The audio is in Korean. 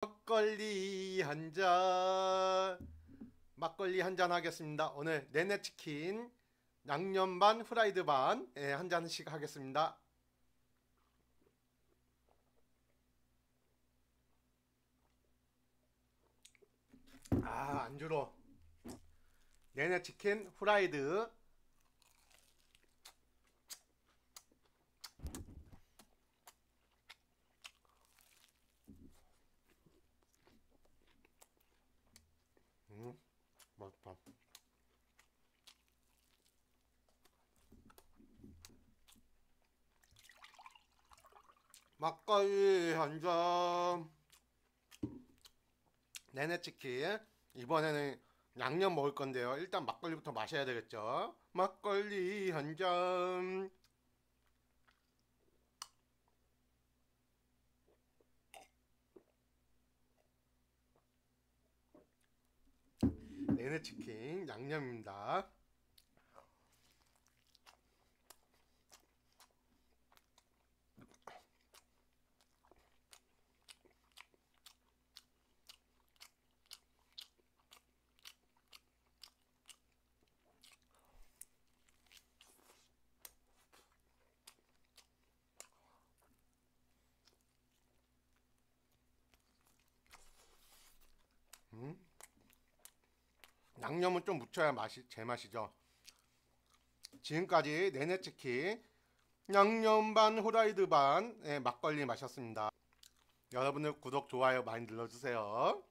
막걸리 한 잔. 막걸리 한 잔 하겠습니다. 오늘 내내 치킨 양념 반 후라이드 반 예, 한 잔씩 하겠습니다. 아 안주로 내내 치킨 후라이드 음 맛있다. 막걸리 한 잔. 내내 치킨. 이번에는 양념 먹을 건데요. 일단 막걸리부터 마셔야 되겠죠. 막걸리 한 잔. 내내 치킨 양념입니다. 양념은 좀 묻혀야 맛이 제 맛이죠. 지금까지 내내 치킨 양념 반 후라이드 반 예, 막걸리 마셨습니다. 여러분들 구독 좋아요 많이 눌러주세요.